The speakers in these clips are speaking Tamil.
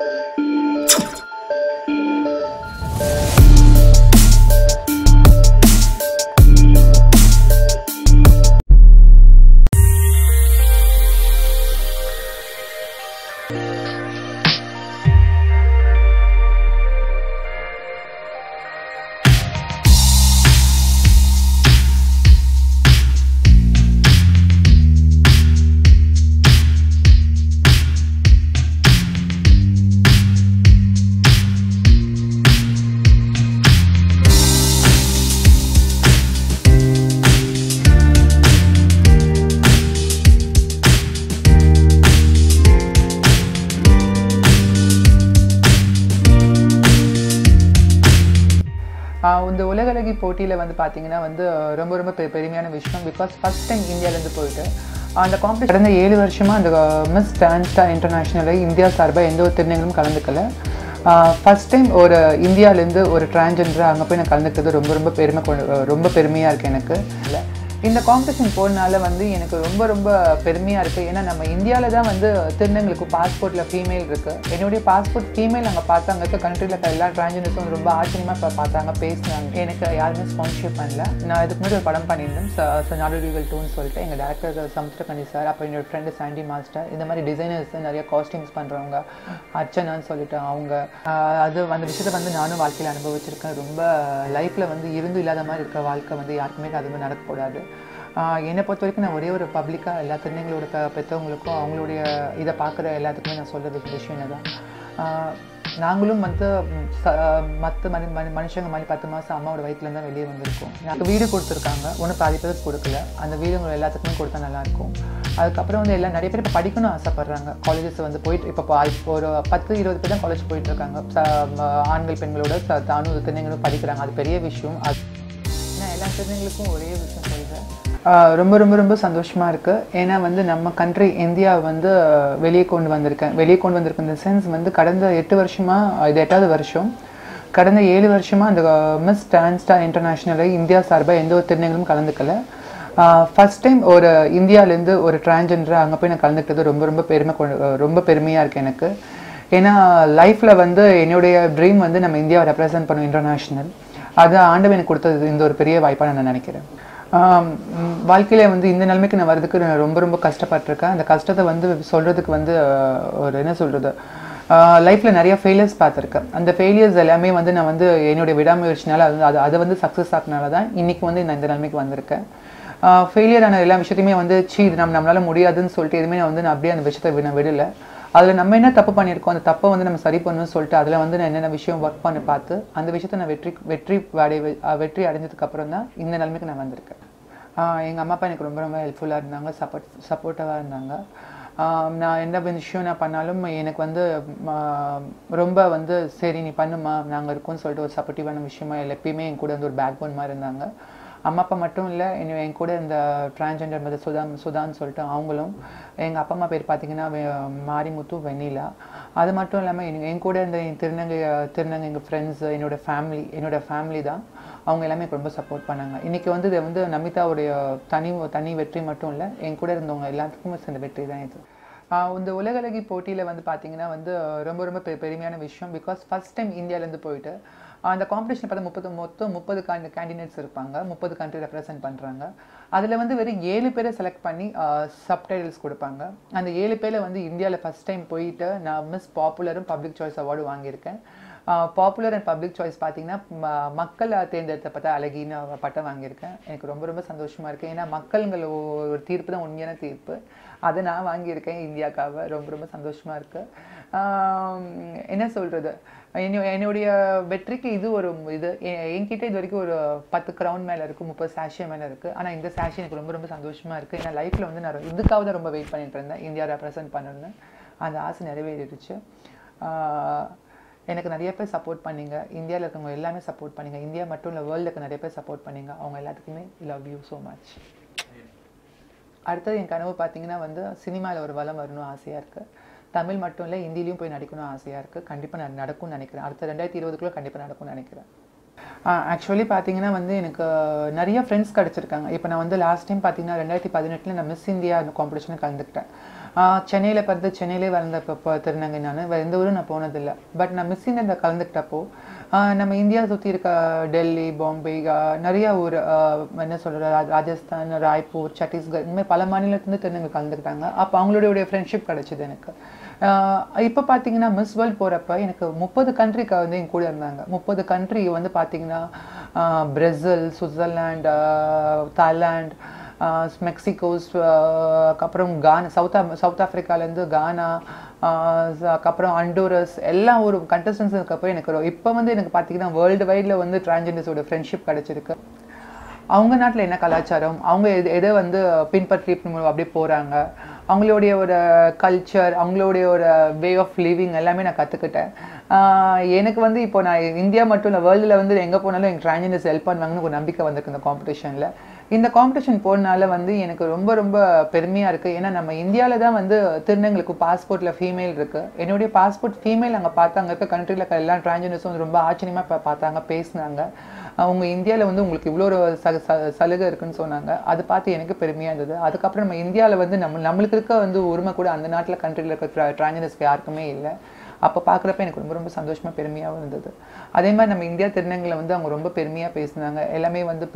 Música இந்த உலகளகி போட்டியில் வந்து பார்த்தீங்கன்னா வந்து ரொம்ப ரொம்ப பெ- பெருமையான விஷயம். பிகாஸ் ஃபர்ஸ்ட் டைம் இந்தியாவிலேருந்து போயிட்டு அந்த காம்படிஷன் கடந்த ஏழு வருஷமாக அந்த மிஸ் டான்ஸ்டா இன்டர்நேஷ்னலில் இந்தியா சார்பாக எந்த ஒரு திருநங்களும் கலந்துக்கல. ஃபர்ஸ்ட் டைம் ஒரு இந்தியாவிலேருந்து ஒரு டிரான்ஜெண்டர் அங்கே போய் நான் கலந்துக்கிறது ரொம்ப ரொம்ப பெருமை கொண்டு- ரொம்ப பெருமையாக இருக்குது எனக்கு. இல்லை இந்த காம்படிஷன் போகிறனால வந்து எனக்கு ரொம்ப ரொம்ப பெருமையாக இருக்குது ஏன்னா நம்ம இந்தியாவில் தான் வந்து திருநங்களுக்கு பாஸ்போர்ட்டில் ஃபீமேல் இருக்குது என்னுடைய பாஸ்போர்ட் ஃபீமேல் அங்கே பார்த்தாங்க. இருக்க கண்ட்ரியில் இருக்க எல்லா டிரான்ஜெண்டர்ஸும் ரொம்ப ஆச்சரியமாக பார்த்தாங்க பேசினாங்க. எனக்கு யாருமே ஸ்பான்சர்ஷிப் பண்ணல. நான் இதுக்கு முன்னாடி ஒரு படம் பண்ணியிருந்தேன். ஸோ நாடு ரீவல் டூன்னு சொல்லிட்டு. எங்கள் டேரக்டர் சமுத்திரகனி சார் அப்போ என்னோடய ஃப்ரெண்டு சாண்டி மாஸ்டர் இந்த மாதிரி டிசைனர்ஸ் நிறைய காஸ்டியூம்ஸ் பண்ணுறவங்க அர்ச்சனான்னு சொல்லிட்டு அவங்க. அது அந்த விஷயத்தை வந்து நானும் வாழ்க்கையில் அனுபவிச்சிருக்கேன். ரொம்ப லைஃப்பில் வந்து இருந்து இல்லாத மாதிரி இருக்க வாழ்க்கை வந்து யாருக்குமே அது மாதிரி நடக்கக்கூடாது. என்னை பொறுத்த வரைக்கும் நான் ஒரே ஒரு பப்ளிக்காக எல்லா திருநங்களோட பெற்றவங்களுக்கும் அவங்களுடைய இதை பார்க்குற எல்லாத்துக்குமே நான் சொல்கிற விஷயம் என்னதான் தான் நாங்களும் வந்து மற்ற மணி மனி மனுஷங்க மாதிரி பத்து மாதம் அம்மாவோட வயிற்றுல தான் வெளியே வந்திருக்கோம். எனக்கு வீடு கொடுத்துருக்காங்க. ஒன்றும் பாதி பேருக்கு கொடுக்கல. அந்த வீடுங்க எல்லாத்துக்குமே கொடுத்தா நல்லாயிருக்கும். அதுக்கப்புறம் வந்து எல்லாம் நிறைய பேர் இப்போ படிக்கணும்னு ஆசைப்பட்றாங்க. காலேஜஸ் வந்து போயிட்டு இப்போ ஒரு பத்து இருபது பேர் தான் காலேஜ் போயிட்டுருக்காங்க ஆண்கள் பெண்களோட தானும் திருநங்களும் படிக்கிறாங்க. அது பெரிய விஷயம். அது நான் எல்லா திருநங்களுக்கும் ஒரே விஷயம் சொல்கிறேன் ரொம்ப ரொம்ப ரொம்ப சந்தோஷமாக இருக்குது ஏன்னா வந்து நம்ம கண்ட்ரி இந்தியா வந்து வெளியே கொண்டு வந்திருக்கேன். வெளியே கொண்டு வந்திருக்க இந்த சென்ஸ் வந்து கடந்த எட்டு வருஷமாக இது எட்டாவது வருஷம். கடந்த ஏழு வருஷமாக அந்த மிஸ் டான்ஸ்டா இன்டர்நேஷ்னலில் இந்தியா சார்பாக எந்த ஒரு திருநங்களும் கலந்துக்கல. ஃபஸ்ட் டைம் ஒரு இந்தியாவிலேருந்து ஒரு டிரான்ஜெண்டர் அங்கே போய் நான் கலந்துக்கிட்டது ரொம்ப ரொம்ப பெருமை கொண்டு- ரொம்ப பெருமையாக இருக்குது எனக்கு. ஏன்னா லைஃப்பில் வந்து என்னுடைய ட்ரீம் வந்து நம்ம இந்தியாவை ரெப்ரசன்ட் பண்ணுவோம் இன்டர்நேஷ்னல் அது ஆண்டவன் எனக்கு கொடுத்தது இந்த ஒரு பெரிய வாய்ப்பாக நான் நினைக்கிறேன். வாழ்க்கையில் வந்து இந்த நிலைமைக்கு நான் வரதுக்கு நான் ரொம்ப ரொம்ப கஷ்டப்பட்டிருக்கேன். அந்த கஷ்டத்தை வந்து சொல்கிறதுக்கு வந்து ஒரு என்ன சொல்கிறது லைஃப்பில் நிறைய ஃபெயிலியர்ஸ் பார்த்துருக்கேன். அந்த ஃபெயிலியர்ஸ் எல்லாமே வந்து நான் வந்து என்னுடைய விடாமுயற்சினால அது அது அதை வந்து சக்ஸஸ் ஆகினால தான் இன்றைக்கி வந்து நான் இந்த நிலைமைக்கு வந்திருக்கேன். ஃபெயிலியர் ஆன எல்லா விஷயத்தையுமே வந்து சீ இது நம்ம நம்மளால் முடியாதுன்னு சொல்லிட்டு எதுவுமே நான் வந்து நான் அப்படியே அந்த விஷயத்தை நான் விடலை. அதில் நம்ம என்ன தப்பு பண்ணியிருக்கோம் அந்த தப்பை வந்து நம்ம சரி பண்ணணும்னு சொல்லிட்டு அதில் வந்து நான் என்னென்ன விஷயம் ஒர்க் பண்ணி பார்த்து அந்த விஷயத்தை நான் வெற்றி வெற்றி அடை வெற்றி அடைஞ்சதுக்கப்புறம் தான் இந்த நிலைமைக்கு நான் வந்திருக்கேன். எங்கள் அம்மா அப்பா எனக்கு ரொம்ப ரொம்ப ஹெல்ப்ஃபுல்லாக இருந்தாங்க சப்போர்ட் சப்போர்ட்டிவாக இருந்தாங்க. நான் எந்த விஷயம் நான் பண்ணாலும் எனக்கு வந்து ரொம்ப வந்து சரி நீ பண்ணுமா நாங்கள் இருக்கோம்னு சொல்லிட்டு ஒரு சப்போர்ட்டிவான விஷயமா இல்லை எப்பயுமே என் கூட வந்து ஒரு பேக் போன் மாதிரி இருந்தாங்க. அம்மா அப்பா மட்டும் இல்லை என் என் கூட இந்த டிரான்ஜெண்டர் மத சுதா சுதான்னு சொல்லிட்டு அவங்களும் எங்கள் அப்பா அம்மா பேர் பார்த்தீங்கன்னா மாரிமுத்து வெண்ணிலா. அது மட்டும் இல்லாமல் என் என் கூட இந்த என் திருநங்கை திருநங்கை எங்கள் ஃப்ரெண்ட்ஸ் என்னோட ஃபேமிலி என்னோட ஃபேமிலி தான். அவங்க எல்லாமே ரொம்ப சப்போர்ட் பண்ணாங்க. இன்றைக்கி வந்து இது வந்து நமிதாவுடைய தனி தனி வெற்றி மட்டும் இல்லை என் கூட இருந்தவங்க எல்லாத்துக்குமே சேர்ந்த வெற்றி தான் இது. இந்த உலகளகி போட்டியில் வந்து பார்த்திங்கன்னா வந்து ரொம்ப ரொம்ப பெருமையான விஷயம். பிகாஸ் ஃபஸ்ட் டைம் இந்தியாவிலேருந்து போயிட்டு அந்த காம்படிஷன் பார்த்தா முப்பது மொத்தம் முப்பது கேண்டிடேட்ஸ் இருப்பாங்க. முப்பது கண்ட்ரி ரெப்ரசென்ட் பண்ணுறாங்க அதில் வந்து வெறும் ஏழு பேரை செலக்ட் பண்ணி சப்டைட்டில்ஸ் கொடுப்பாங்க. அந்த ஏழு பேரில் வந்து இந்தியாவில் ஃபஸ்ட் டைம் போயிட்டு நான் மிஸ் பாப்புலரும் பப்ளிக் சாய்ஸ் அவார்டு வாங்கியிருக்கேன். பாப்புலர் அண்ட் பப்ளிக் சாய்ஸ் பார்த்தீங்கன்னா மக்கள் தேர்ந்தெடுத்த பார்த்தா அழகின்னு பட்டம் வாங்கியிருக்கேன். எனக்கு ரொம்ப ரொம்ப சந்தோஷமாக இருக்குது ஏன்னா மக்கள்கள் ஒரு தீர்ப்பு தான் உண்மையான தீர்ப்பு. அதை நான் வாங்கியிருக்கேன். இந்தியாக்காக ரொம்ப ரொம்ப சந்தோஷமாக இருக்குது என்ன சொல்கிறது என்னுடைய வெற்றிக்கு இது ஒரு இது. என்கிட்ட இது வரைக்கும் ஒரு பத்து க்ரௌன் மேலே இருக்குது முப்பது சாஷே மேலே இருக்குது ஆனால் இந்த சாஷி எனக்கு ரொம்ப ரொம்ப சந்தோஷமாக இருக்குது ஏன்னா லைஃப்பில் வந்து நான் இதுக்காக தான் ரொம்ப வெயிட் பண்ணிட்டு இருந்தேன். இந்தியா ரெப்ரசன்ட் பண்ணணும்னு. அந்த ஆசை நிறைவேறிடுச்சு. எனக்கு நிறைய பேர் சப்போர்ட் பண்ணீங்க. இந்தியாவில் இருக்கவங்க எல்லாமே சப்போர்ட் பண்ணீங்க. இந்தியா மட்டும் இல்லை வேர்ல்டுக்கு நிறைய பேர் சப்போர்ட் பண்ணீங்க. அவங்க எல்லாத்துக்குமே லவ் யூ ஸோ மச் அடுத்தது என் கனவு பார்த்தீங்கன்னா வந்து சினிமாவில் ஒரு வளம் வரணும் ஆசையாக இருக்குது தமிழ் மட்டும் இல்லை ஹிந்திலையும் போய் நடிக்கணும் ஆசையாக இருக்குது கண்டிப்பாக நான் நடக்கும்னு நினைக்கிறேன். அடுத்த ரெண்டாயிரத்தி இருபதுக்குள்ளே கண்டிப்பாக நடக்கும்னு நினைக்கிறேன். ஆக்சுவலி பார்த்தீங்கன்னா வந்து எனக்கு நிறைய ஃப்ரெண்ட்ஸ் கிடச்சிருக்காங்க. இப்போ நான் வந்து லாஸ்ட் டைம் பார்த்தீங்கன்னா ரெண்டாயிரத்தி பதினெட்டில் நான் மிஸ் இந்தியா அந்த காம்படிஷனில் கலந்துக்கிட்டேன். சென்னையில் பிறந்து சென்னையிலே வளர்ந்த இப்போ திருநங்கை நான் வேறு எந்த ஊரும் நான் போனதில்லை. பட் நான் மிஸ் இந்தியாவில் கலந்துக்கிட்டப்போ நம்ம இந்தியா சுற்றி இருக்க டெல்லி பாம்பே நிறைய ஊர் என்ன சொல்கிற ராஜஸ்தான் ராய்ப்பூர் சத்தீஸ்கர் இந்த மாதிரி பல மாநிலத்துலேருந்து திருநங்கை கலந்துக்கிட்டாங்க. அப்போ அவங்களுடைய ஃப்ரெண்ட்ஷிப் கிடச்சிது எனக்கு. இப்போ பார்த்தீங்கன்னா மிஸ் வேர்ல்ட் போகிறப்ப எனக்கு முப்பது கண்ட்ரிக்கு வந்து என் கூட இருந்தாங்க. முப்பது கண்ட்ரி வந்து பார்த்தீங்கன்னா பிரேசில் சுவிட்சர்லாண்ட் தாய்லாண்ட் மெக்சிகோஸ் அப்புறம் கானா சவுத் சவுத் ஆஃப்ரிக்காலேருந்து கானா அதுக்கப்புறம் அண்டோரஸ் எல்லா ஒரு கண்டஸ்டன்ஸ் இருக்கப்போ எனக்கு இப்போ வந்து எனக்கு பார்த்தீங்கன்னா வேர்ல்டு வைடில் வந்து டிரான்ஜெண்டர்ஸோட ஃப்ரெண்ட்ஷிப் கிடச்சிருக்கு. அவங்க நாட்டில் என்ன கலாச்சாரம்? அவங்க எது எதை வந்து பின்பற்றி அப்படியே போகிறாங்க அவங்களுடைய ஒரு கல்ச்சர் அவங்களுடைய ஒரு வே ஆஃப் லிவிங் எல்லாமே நான் கற்றுக்கிட்டேன் எனக்கு வந்து இப்போ நான் இந்தியா மட்டும் இல்லை வேர்ல்டில் வந்து எங்கே போனாலும் எனக்கு டிரான்ஜெண்டர்ஸ் ஹெல்ப் பண்ணுவாங்கன்னு ஒரு நம்பிக்கை வந்திருக்கு இந்த காம்படிஷனில் இந்த காம்படிஷன் போனால வந்து எனக்கு ரொம்ப ரொம்ப பெருமையாக இருக்குது ஏன்னா நம்ம இந்தியாவில் தான் வந்து திருநங்களுக்கு பாஸ்போர்ட்டில் ஃபீமேல் இருக்குது என்னுடைய பாஸ்போர்ட் ஃபீமேல் அங்கே பார்த்தாங்க. இருக்க கண்ட்ரியில் இருக்க எல்லா டிரான்ஜெண்டர்ஸும் வந்து ரொம்ப ஆச்சரியமாக பார்த்தாங்க பேசினாங்க. அவங்க இந்தியாவில் வந்து உங்களுக்கு இவ்வளோ ஒரு ச ச- சலுகை இருக்குன்னு சொன்னாங்க. அது பார்த்து எனக்கு பெருமையாக இருந்தது. அதுக்கப்புறம் நம்ம இந்தியாவில் வந்து நம்ம நம்மளுக்கு இருக்க வந்து உரிமை கூட அந்த நாட்டில் கண்ட்ரியில் இருக்க ட்ரான்ஜெண்டர்ஸ்க்கு யாருக்குமே இல்லை. அப்போ பார்க்குறப்ப எனக்கு ரொம்ப ரொம்ப சந்தோஷமாக பெருமையாகவும் இருந்தது. அதே மாதிரி நம்ம இந்தியா திருநங்களை வந்து அவங்க ரொம்ப பெருமையாக பேசினாங்க. எல்லாமே வந்து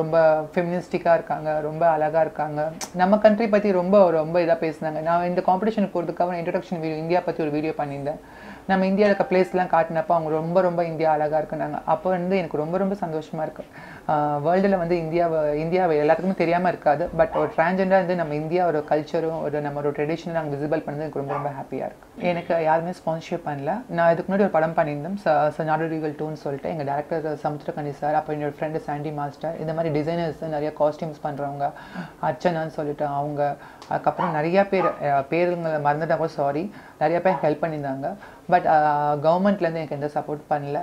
ரொம்ப ஃபெமினிஸ்டிக்காக இருக்காங்க ரொம்ப அழகாக இருக்காங்க. நம்ம கண்ட்ரி பற்றி ரொம்ப ரொம்ப இதாக பேசினாங்க. நான் இந்த காம்படிஷனுக்கு போகிறதுக்காக இன்ட்ரடக்ஷன் வீடியோ இந்தியா பற்றி ஒரு வீடியோ பண்ணியிருந்தேன். நம்ம இந்தியாவில் இருக்க பிளேஸ்லாம் காட்டினப்போ அவங்க ரொம்ப ரொம்ப இந்தியா அழகாக இருக்குனாங்க. அப்போ வந்து எனக்கு ரொம்ப ரொம்ப சந்தோஷமாக இருக்கு. வேர்ல்டில் வந்து இந்தியாவை இந்தியாவை எல்லாத்துக்குமே தெரியாமல் இருக்காது. பட் ஒரு டிரான்ஜெண்டாக வந்து நம்ம இந்தியா ஒரு கல்ச்சரும் ஒரு நம்ம ஒரு ட்ரெடிஷனும் நாங்கள் விசிபிள் பண்ணது எனக்கு ரொம்ப ரொம்ப ஹாப்பியாக இருக்குது எனக்கு யாருமே ஸ்பான்சர்ஷிப் பண்ணல. நான் இதுக்கு முன்னாடி ஒரு படம் பண்ணியிருந்தேன் ச நாடோடிகள் டூன்னு சொல்லிட்டு. எங்கள் டேரக்டர் சமுத்திரகனி சார் அப்போ என்னோடய ஃப்ரெண்டு சாண்டி மாஸ்டர் இந்த மாதிரி டிசைனர்ஸ் நிறைய காஸ்டியூம்ஸ் பண்ணுறவங்க அர்ச்சனான்னு சொல்லிட்டு அவங்க அதுக்கப்புறம் நிறையா பேர் பேருங்களை மறந்துட்டா கூட சாரி நிறைய பேர் ஹெல்ப் பண்ணியிருந்தாங்க. பட் கவர்மெண்ட்லேருந்து uh, எனக்கு எந்த சப்போர்ட் பண்ணல.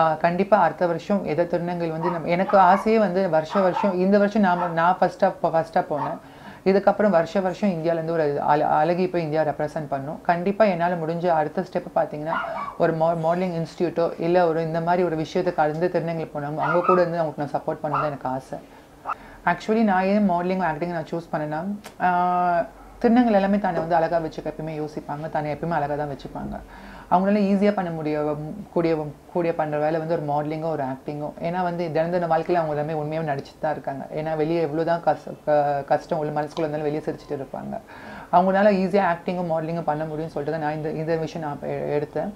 Uh, கண்டிப்பாக அடுத்த வருஷம் எதை திருநங்கல் வந்து நம்ம எனக்கு ஆசையே வந்து வருஷ வருஷம் இந்த வருஷம் நான் நான் ஃபஸ்ட்டாக ஃபஸ்ட்டாக போனேன். இதுக்கப்புறம் வருஷ வருஷம் இந்தியாவிலேருந்து ஒரு அழ அழகி போய் இந்தியா ரெப்ரசென்ட் பண்ணும். கண்டிப்பாக என்னால் முடிஞ்ச அடுத்த ஸ்டெப் பார்த்தீங்கன்னா ஒரு மா மாடலிங் இன்ஸ்டியூட்டோ இல்லை ஒரு இந்த மாதிரி ஒரு விஷயத்துக்கு கலந்து திருநங்கல் போனோம் அவங்க கூட இருந்து அவங்களுக்கு நான் சப்போர்ட் பண்ணது எனக்கு ஆசை. ஆக்சுவலி நான் ஏன் மாடலிங் ஆக்டிங் நான் சூஸ் பண்ணேன்னா uh, திருநங்கள் எல்லாமே தன்னை வந்து அழகாக வச்சுக்க எப்பயுமே யோசிப்பாங்க. தன்னை எப்பயுமே அழகாக தான் வச்சுப்பாங்க. அவங்களால ஈஸியாக பண்ண முடிய கூடிய கூடிய பண்ணுற வேலை வந்து ஒரு மாடலிங்கோ ஒரு ஆக்டிங்கோ ஏன்னா வந்து தினம் தின வாழ்க்கையில் அவங்க எல்லாமே உண்மையாக நடிச்சுட்டு தான் இருக்காங்க. ஏன்னா வெளியே எவ்வளோ தான் கஷ்டம் கஷ்டம் உள்ள மனசுக்குள்ள இருந்தாலும் வெளியே சிரிச்சிட்டு இருப்பாங்க. அவங்களால ஈஸியாக ஆக்டிங்கும் மாடலிங்கும் பண்ண முடியும்னு சொல்லிட்டு தான் நான் இந்த இந்த விஷயம் நான் எடுத்தேன்.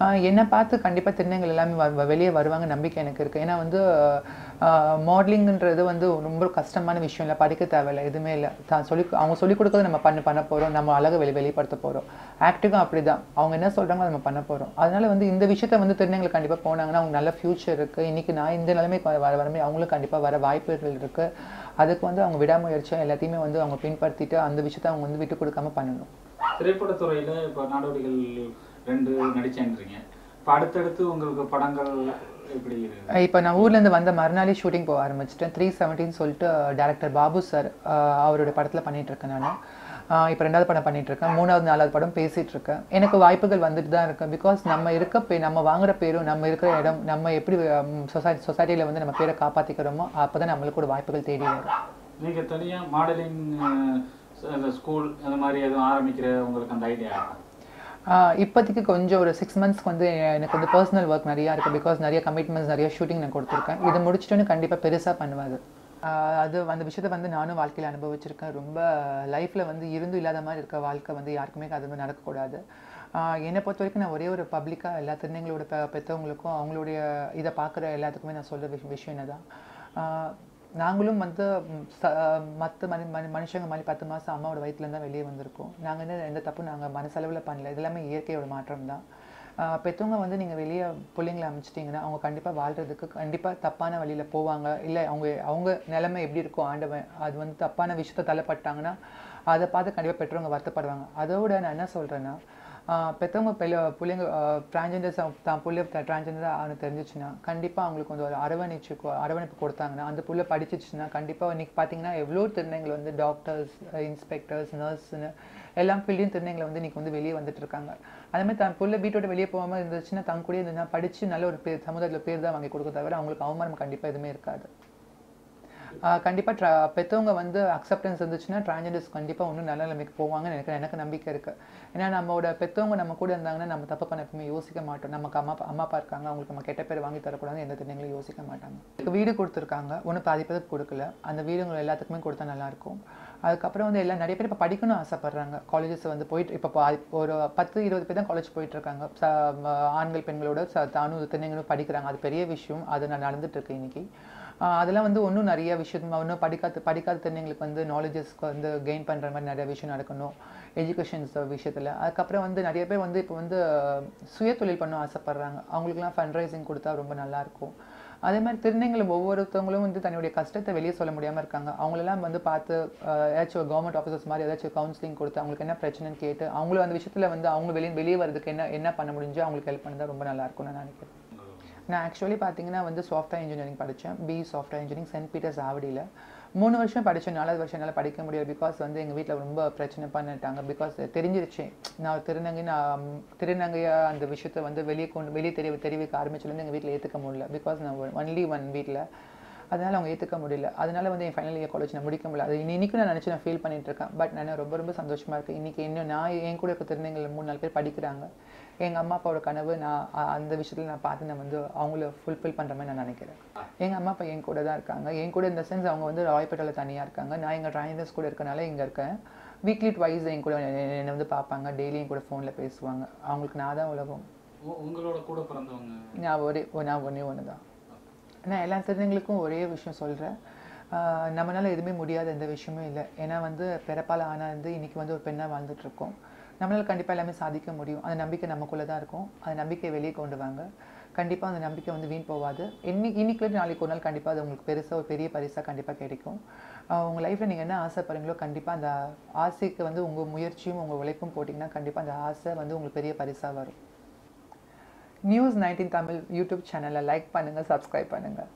ஆஹ் என்னை பார்த்து கண்டிப்பாக திருநங்கள் எல்லாமே வ- வெளியே வருவாங்க நம்பிக்கை எனக்கு இருக்குது ஏன்னா வந்து மாடலிங்கிறது வந்து ரொம்ப கஷ்டமான விஷயம் இல்லை படிக்க தேவையில்லை எதுவுமே இல்லை. தான் சொல்லி அவங்க சொல்லிக் கொடுக்கறது நம்ம பண்ண பண்ண போகிறோம் நம்ம அழகை வெளி வெளிப்படுத்த போகிறோம் ஆக்டிங்கும் அப்படி தான் அவங்க என்ன சொல்கிறாங்களோ நம்ம பண்ண போகிறோம் அதனால வந்து இந்த விஷயத்த வந்து திருநங்கள் கண்டிப்பாக போனாங்கன்னா அவங்க நல்ல ஃப்யூச்சர் இருக்குது இன்றைக்கி நான் இந்த நிலைமைக்கு வர வரமே அவங்களும் கண்டிப்பாக வர வாய்ப்புகள் இருக்குது அதுக்கு வந்து அவங்க விடாமுயற்சியாக எல்லாத்தையுமே வந்து அவங்க பின்படுத்திட்டு அந்த விஷயத்த அவங்க வந்து விட்டு கொடுக்காம பண்ணணும். திரைப்படத்துறையில் இப்போ நாடோடிகள் ரெண்டு நடிச்சேன்றீங்க. இப்போ அடுத்தடுத்து உங்களுக்கு படங்கள் இப்போ நான் ஊர்லேருந்து வந்த மறுநாளே ஷூட்டிங் போக ஆரம்பிச்சிட்டேன். த்ரீ செவன்டீன் சொல்லிட்டு டேரக்டர் பாபு சார் அவருடைய படத்தில் பண்ணிட்டு இருக்கேன் நான். இப்போ ரெண்டாவது படம் பண்ணிட்டு இருக்கேன். மூணாவது நாலாவது படம் பேசிட்டு இருக்கேன். எனக்கு வாய்ப்புகள் வந்துட்டு தான் இருக்கு. பிகாஸ் நம்ம இருக்க பே நம்ம வாங்குற பேரும் நம்ம இருக்கிற இடம் நம்ம எப்படி சொசைட்டி சொசைட்டியில் வந்து நம்ம பேரை காப்பாற்றிக்கிறோமோ அப்போ தான் நம்மளுக்கு ஒரு வாய்ப்புகள் தேடி வரும். நீங்க தனியா மாடலிங் ஸ்கூல் அந்த மாதிரி எதுவும் ஆரம்பிக்கிற உங்களுக்கு அந்த ஐடியா இப்போதைக்கு கொஞ்சம் ஒரு சிக்ஸ் மந்த்ஸ்க்கு வந்து எனக்கு வந்து பர்சனல் ஒர்க் நிறையா இருக்குது பிகாஸ் நிறைய கமிட்மெண்ட்ஸ் நிறைய ஷூட்டிங் நான் கொடுத்துருக்கேன். இது முடிச்சிட்டோன்னு கண்டிப்பாக பெருசாக பண்ணுவாது அது அந்த விஷயத்தை வந்து நானும் வாழ்க்கையில் அனுபவிச்சிருக்கேன். ரொம்ப லைஃப்பில் வந்து இருந்து இல்லாத மாதிரி இருக்க வாழ்க்கை வந்து யாருக்குமே அது மாதிரி நடக்கக்கூடாது. என்னை பொறுத்த வரைக்கும் நான் ஒரே ஒரு பப்ளிக்காக எல்லா திருநங்களோட பெற்றவங்களுக்கும் அவங்களுடைய இதை பார்க்குற எல்லாத்துக்குமே நான் சொல்கிற விஷயம் என்ன தான் நாங்களும் வந்து மற்ற மனு மனு மனுஷங்க மாதிரி பத்து மாதம் அம்மாவோட வயிற்றுலேருந்து தான் வெளியே வந்திருக்கோம். நாங்கள் என்ன எந்த தப்பும் நாங்கள் மனசளவில் பண்ணல. இதெல்லாமே இயற்கையோட மாற்றம் தான். பெற்றவங்க வந்து நீங்கள் வெளியே பிள்ளைங்களை அமைச்சிட்டிங்கன்னா அவங்க கண்டிப்பாக வாழ்கிறதுக்கு கண்டிப்பாக தப்பான வழியில் போவாங்க. இல்லை அவங்க அவங்க நிலைமை எப்படி இருக்கோ ஆண்டவன் அது வந்து தப்பான விஷயத்த தள்ளப்பட்டாங்கன்னா அதை பார்த்து கண்டிப்பாக பெற்றவங்க வருத்தப்படுவாங்க. அதோட நான் என்ன சொல்கிறேன்னா பெற்றவங்க பிள்ளை பிள்ளைங்க டிரான்ஜெண்டர்ஸ் தான் பிள்ளை டிரான்ஜெண்டர் அவனுக்கு தெரிஞ்சிச்சுன்னா கண்டிப்பாக அவங்களுக்கு வந்து ஒரு அரவணைச்சு கொ- அரவணைப்பு கொடுத்தாங்கன்னா அந்த புள்ள படிச்சிச்சுன்னா கண்டிப்பாக இன்றைக்கி பார்த்தீங்கன்னா எவ்வளோ திருநங்கள் வந்து டாக்டர்ஸ் இன்ஸ்பெக்டர்ஸ் நர்ஸ்னு எல்லா ஃபீல்டையும் திருநங்களை வந்து இன்றைக்கி வந்து வெளியே வந்துட்டு இருக்காங்க. அதே மாதிரி தன் புள்ள வீட்டோட வெளியே போகாமல் இருந்துச்சுன்னா தன் கூடயே இருந்துச்சுன்னா படித்து நல்ல ஒரு பேர் சமுதாயத்தில் பேர் தான் வாங்கி கொடுக்க தவிர அவங்களுக்கு அவமானம் கண்டிப்பாக எதுவுமே இருக்காது. கண்டிப்பாக ட்ரா பெற்றவங்க வந்து அக்செப்டன்ஸ் இருந்துச்சுன்னா டிரான்ஜெண்டர்ஸ் கண்டிப்பாக ஒன்றும் நல்ல நிலைமைக்கு போவாங்கன்னு எனக்கு எனக்கு நம்பிக்கை இருக்குது ஏன்னா நம்மளோட பெற்றவங்க நம்ம கூட இருந்தாங்கன்னா நம்ம தப்பு பண்ண எப்பவுமே யோசிக்க மாட்டோம். நமக்கு அம்மா அப்பா- அம்மா அப்பா இருக்காங்க அவங்களுக்கு நம்ம கெட்ட பேர் வாங்கி தரக்கூடாது எந்த திட்டங்களும் யோசிக்க மாட்டாங்க. வீடு கொடுத்துருக்காங்க ஒன்றும் பாதி பேருக்கு கொடுக்கல. அந்த வீடுங்களை எல்லாத்துக்குமே கொடுத்தா நல்லாயிருக்கும் அதுக்கப்புறம் வந்து எல்லாம் நிறைய பேர் இப்போ படிக்கணும்னு ஆசைப்பட்றாங்க. காலேஜஸ் வந்து போயிட்டு இப்போ ஒரு பத்து இருபது பேர் தான் காலேஜ் போயிட்டுருக்காங்க ச- ஆண்கள் பெண்களோட ச- தானும் திருநங்கைகளும் படிக்கிறாங்க. அது பெரிய விஷயம். அது நான் நடந்துட்டு இன்னைக்கு. அதெல்லாம் வந்து ஒன்றும் நிறைய விஷயம் ஒன்றும் படிக்காத படிக்காத திருநங்கைகளுக்கு வந்து நாலேஜஸ்க்கு வந்து கெயின் பண்ணுற மாதிரி நிறைய விஷயம் நடக்கணும். எஜுகேஷன்ஸ் விஷயத்தில். அதுக்கப்புறம் வந்து நிறைய பேர் வந்து இப்போ வந்து சுய தொழில் பண்ண ஆசைப்பட்றாங்க. அவங்களுக்குலாம் ஃபண்ட் ரைசிங் கொடுத்தா ரொம்ப நல்லாயிருக்கும் அதே மாதிரி திருநங்கைகள் ஒவ்வொருத்தவங்களும் வந்து தன்னுடைய கஷ்டத்தை வெளியே சொல்ல முடியாமல் இருக்காங்க. அவங்களெல்லாம் வந்து பார்த்து ஏதாச்சும் கவர்மெண்ட் ஆஃபீஸர்ஸ் மாதிரி ஏதாச்சும் கவுன்சிலிங் கொடுத்து அவங்களுக்கு என்ன பிரச்சனைன்னு கேட்டு அவங்களும் அந்த விஷயத்தில் வந்து அவங்க வெளியே வெளியே வரதுக்கு என்ன என்ன பண்ண முடிஞ்சோ அவங்களுக்கு ஹெல்ப் பண்ணதா ரொம்ப நல்லா இருக்கும்னு நான் நினைக்கிறேன். நான் ஆக்சுவலி பார்த்தீங்கன்னா வந்து சாஃப்ட்வேர் இன்ஜினியரிங் படித்தேன் B software engineering saint Peter's ஆவடியில். மூணு வருஷம் படித்தேன் நாலாவது வருஷம் என்னால் படிக்க முடியாது பிகாஸ் வந்து எங்கள் வீட்டில் ரொம்ப பிரச்சனை பண்ணிட்டாங்க. பிகாஸ் தெரிஞ்சிருச்சு. நான் திருநங்கை நான் திருநங்கையாக அந்த விஷயத்தை வந்து வெளியே கொண்டு வெளியே தெரிய தெரிவிக்க ஆரம்பிச்சுலேருந்து எங்கள் வீட்டில் ஏற்றுக்க முடியல. பிகாஸ் நான் ஒன்லி ஒன் வீட்டில் அதனால் அவங்க ஏற்றுக்க முடியல. அதனால் வந்து என் ஃபைனல் இயர் காலேஜ் நான் முடிக்க முடியல. அது இன்னி- நான் நினச்சி நான் ஃபீல் பண்ணிட்டு இருக்கேன். பட் நான் ரொம்ப ரொம்ப சந்தோஷமாக இருக்கேன் இன்றைக்கி இன்னும் நான் என் கூட இருக்க திருநங்கைகள் மூணு நாலு பேர் படிக்கிறாங்க. எங்கள் அம்மா அப்பாவோட கனவு நான் அந்த விஷயத்தில் நான் பார்த்து நான் வந்து அவங்கள ஃபுல்ஃபில் பண்ணுற மாதிரி நான் நினைக்கிறேன். எங்கள் அம்மா அப்பா என் கூட தான் இருக்காங்க. என் கூட இந்த சென்ஸ் அவங்க வந்து ராயப்பேட்டையில் தனியாக இருக்காங்க. நான் எங்கள் ட்ரைனர்ஸ் கூட இருக்கனால இங்கே இருக்கேன். வீக்லி ட்வைஸ் என் கூட என்னை வந்து பார்ப்பாங்க. டெய்லி என் கூட ஃபோனில் பேசுவாங்க. அவங்களுக்கு நான் தான் உலகம். உங்களோட கூட பிறந்தவங்க? நான் ஒரே நான் ஒன்றே ஒன்று தான். நான் எல்லா திருநங்களுக்கும் ஒரே விஷயம் சொல்கிறேன் நம்மளால எதுவுமே முடியாத எந்த விஷயமும் இல்லை. ஏன்னா வந்து பிறப்பால் ஆனால் இருந்து இன்னைக்கு வந்து ஒரு பெண்ணாக வாழ்ந்துட்டு இருக்கோம். நம்மளால் கண்டிப்பாக எல்லாமே சாதிக்க முடியும். அந்த நம்பிக்கை நமக்குள்ளே தான் இருக்கும். அந்த நம்பிக்கையை வெளியே கொண்டு வாங்க. கண்டிப்பாக அந்த நம்பிக்கை வந்து வீண் போகாது. இன்னைக்கு இன்னைக்கு நாளைக்கு ஒரு நாள் கண்டிப்பாக அது உங்களுக்கு பெருசாக ஒரு பெரிய பரிசாக கண்டிப்பாக கிடைக்கும். உங்கள் லைஃப்பில் நீங்கள் என்ன ஆசைப்படுறீங்களோ கண்டிப்பாக அந்த ஆசைக்கு வந்து உங்கள் முயற்சியும் உங்கள் உழைப்பும் போட்டிங்கன்னா கண்டிப்பாக அந்த ஆசை வந்து உங்களுக்கு பெரிய பரிசாக வரும். நியூஸ் நைன்டீன் தமிழ் யூடியூப் சேனலை லைக் பண்ணுங்கள் சப்ஸ்கிரைப் பண்ணுங்கள்